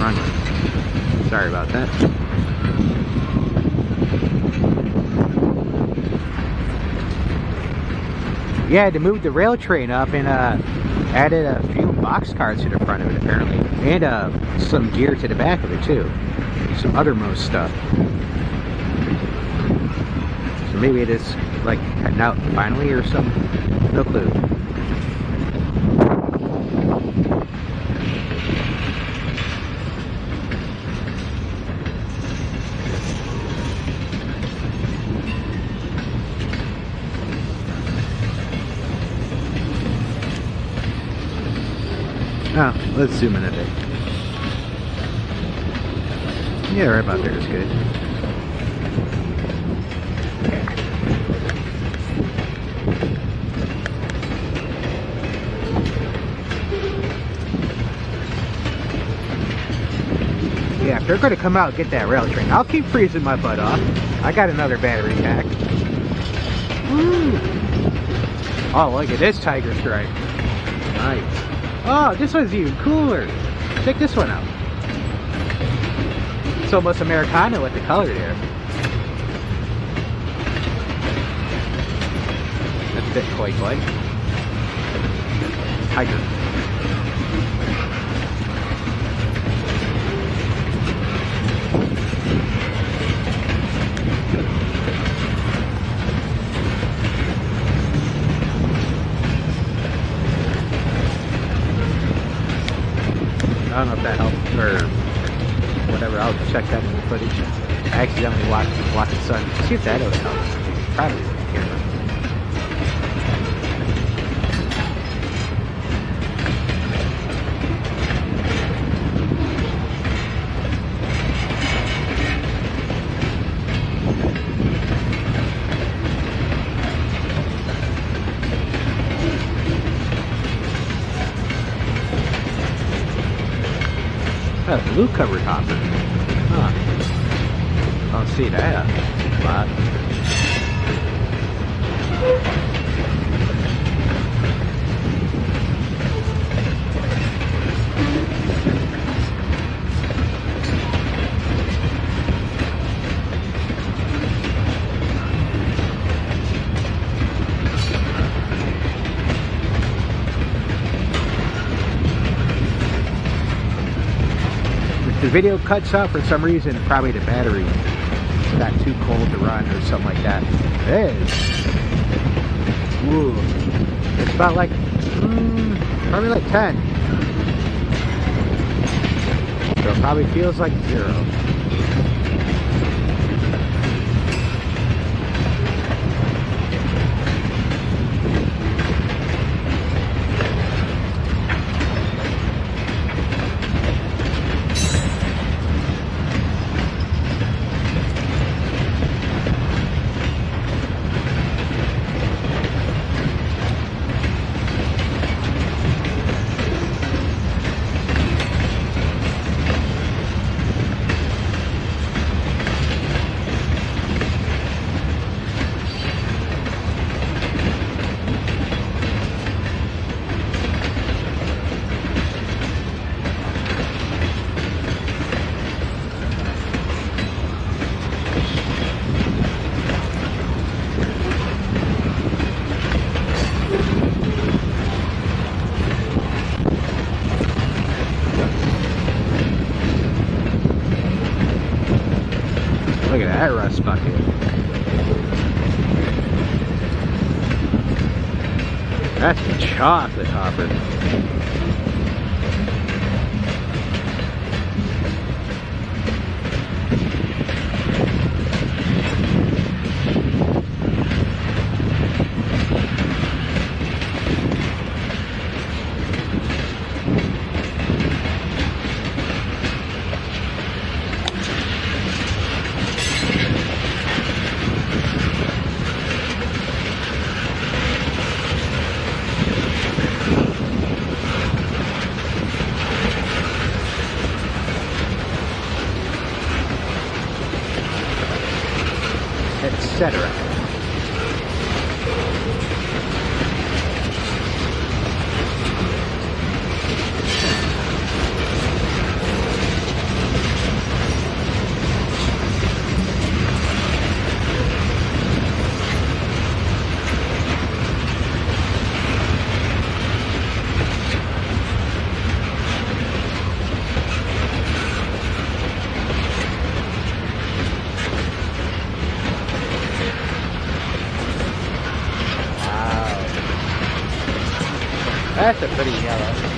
Sorry about that. Yeah, had to move the rail train up and uh, added a few box cars to the front of it apparently. And uh, some gear to the back of it too. Some othermost stuff. So maybe it is like out finally or something. No clue. Oh, let's zoom in a bit. Yeah, right about there is good. Yeah, if they're to come out and get that rail train, I'll keep freezing my butt off. I got another battery pack. Woo! Oh, look at this tiger stripe. Nice. Oh, this one's even cooler. Check this one out. It's almost Americana with the color there. That's a bit quake-like. Tiger. Don't know if that helped or whatever. I'll check that in the footage. I accidentally watched the sun. See if that would help. Probably Oh, blue covered hopper. Huh. Don't see that a lot. Video cuts out for some reason, probably the battery got too cold to run or something like that. It is. It's about like, mm, probably like 10. So it probably feels like zero. Look at that rust bucket. That's a chocolate hopper. That's a pretty yellow. Three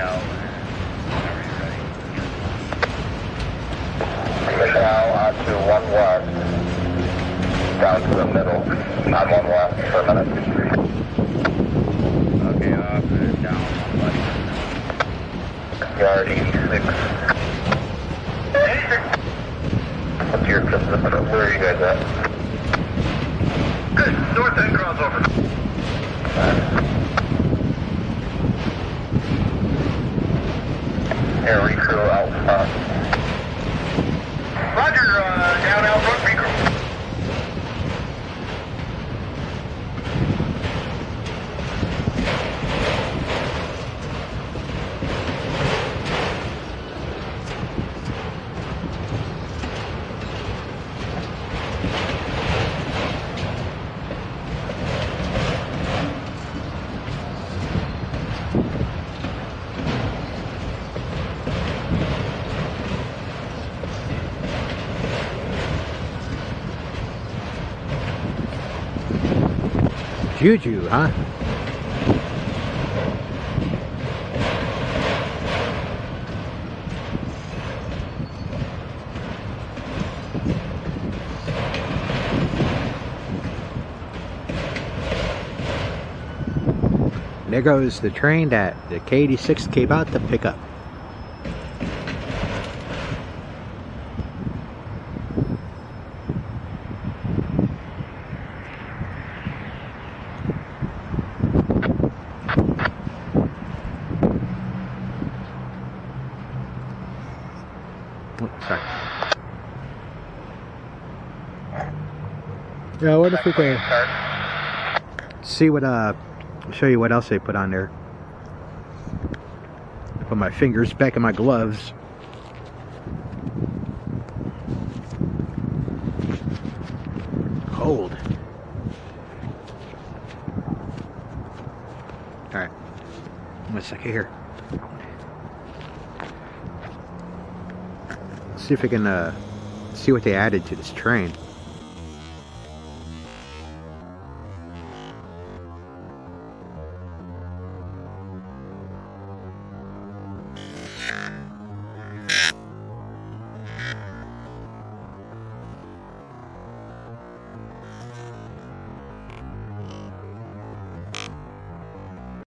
Now one west. Down to the middle. On one west for a minute. Okay, off and down one west. Yard 86. What's your? Where are you guys at? Good. North end crossover. Recrew out front. Roger, uh, down out front recrew. Juju, huh? There goes the train that the K86 came out to pick up. Sorry. Yeah, I wonder if we can see what, uh, show you what else they put on there. Put my fingers back in my gloves. Cold. Alright. One second here. See if I can, uh, see what they added to this train.